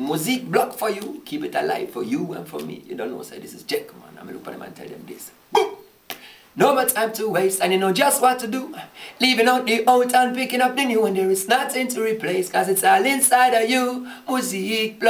Musicblog for you, keep it alive for you and for me. You don't know, say this is Jack, man. I'm gonna look at them and tell them this. No more time to waste, and you know just what to do. Leaving out the old and picking up the new, and there is nothing to replace, cause it's all inside of you. Musicblog.